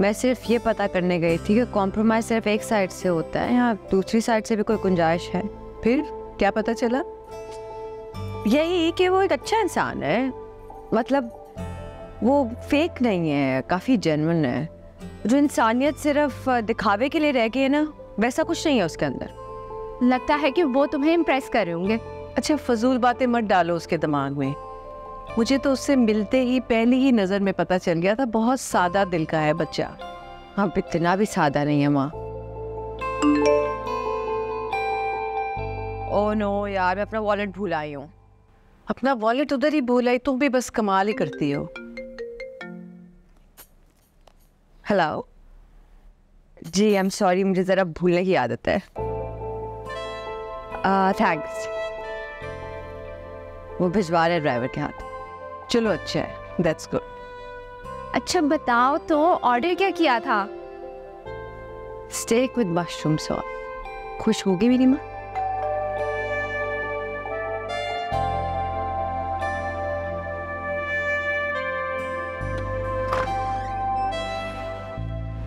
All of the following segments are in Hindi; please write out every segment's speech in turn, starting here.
मैं सिर्फ़ ये पता करने गई थी कि कॉम्प्रोमाइज सिर्फ़ एक साइड से होता है या दूसरी साइड से भी कोई गुंजाइश है। फिर क्या पता चला? यही कि वो एक अच्छा इंसान है। मतलब वो फेक नहीं है काफ़ी जेनवन है। जो इंसानियत सिर्फ़ दिखावे के लिए रह गई है ना वैसा कुछ नहीं है उसके अंदर। लगता है कि वो तुम्हें इम्प्रेस कर रहे होंगे। अच्छा फजूल बातें मत डालो उसके दिमाग में। मुझे तो उससे मिलते ही पहली ही नज़र में पता चल गया था बहुत सादा दिल का है बच्चा। हाँ इतना भी सादा नहीं है माँ। ओ नो यार मैं अपना वॉलेट भूल आई हूँ। अपना वॉलेट उधर ही भूल आई तुम भी बस कमाल ही करती हो। हेलो जी आई एम सॉरी मुझे ज़रा भूलने की आदत है। थैंक्स uh, वो भिजवा रहे ड्राइवर के हाथ। चलो अच्छा है। दैट्स गुड अच्छा बताओ तो ऑर्डर क्या किया था? स्टेक विद मशरूम सॉस खुश होगी मेरी माँ?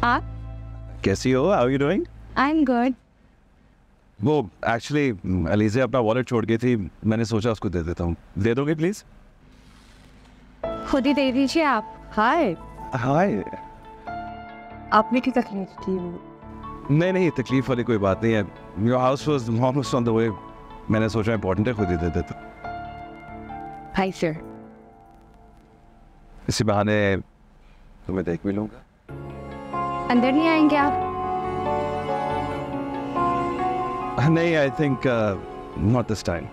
आप? कैसी हो? How you doing I am good वो एक्चुअली अलीजे अपना वॉलेट छोड़ गई थी। मैंने सोचा उसको दे देता हूँ। दे दोगे प्लीज़ खुद ही दे दीजिए आप। हाय। हाय। आपने की तकलीफ़ थी नहीं नहीं तकलीफ़ वाली कोई बात नहीं है। Your house was almost on the way मैंने सोचा इंपॉर्टेंट है खुद ही दे देता। हाय सर इसी बहाने तुम्हें देख भी लूँगा। अंदर नहीं आएँगे आप? नहीं I think not this time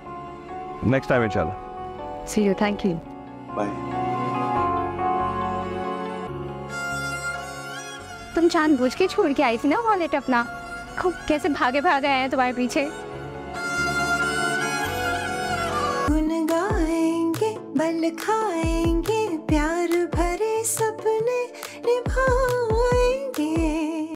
next time इंशाल्लाह see you thank you bye तुम जानबूझ के छोड़ के आई थी ना वॉलेट अपना। खूब कैसे भागे भागे आए तुम्हारे पीछे। गाएँगे, बल खाएँगे, प्यार भरे सपने निभा